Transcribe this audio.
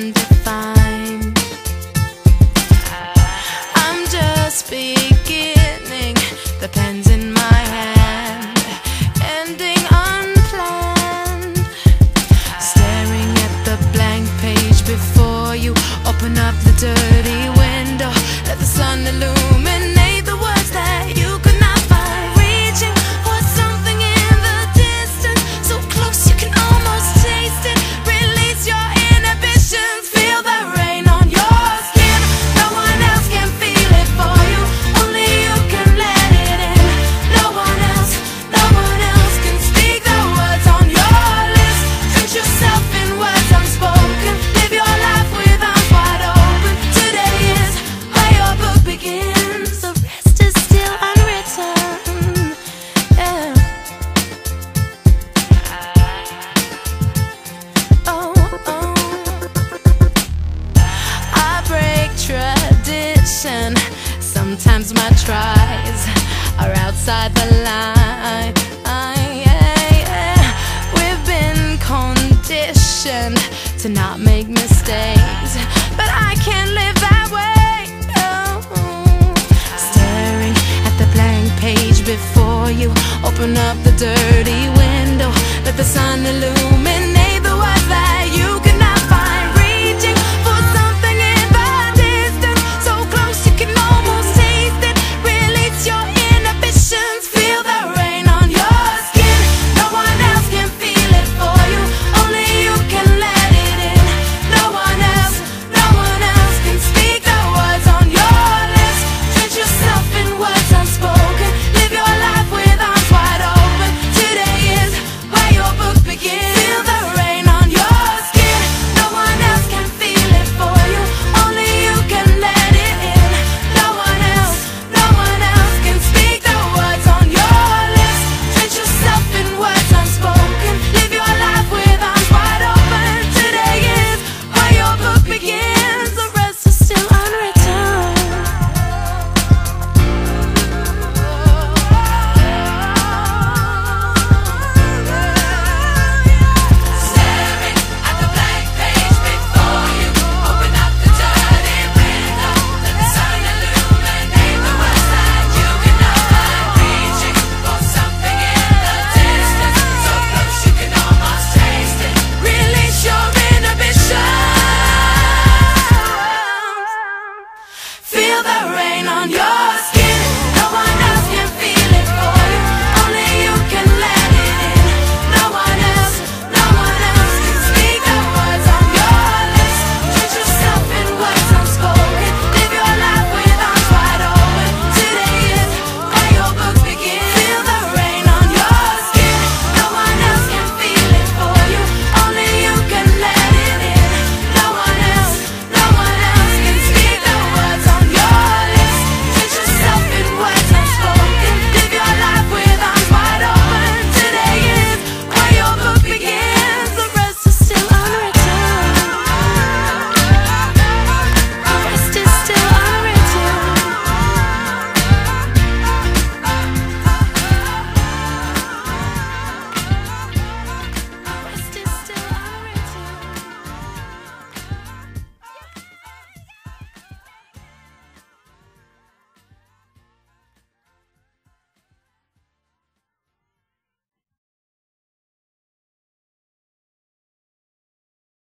undefined. I'm just beginning, the pen's in my hand, ending unplanned. Staring at the blank page before you, open up the dirty window, let the sun illuminate. tries are outside the line. We've been conditioned to not make mistakes, but I can't live that way. Oh. Staring at the blank page before you, open up the dirty window, let the sun illuminate. the rain on your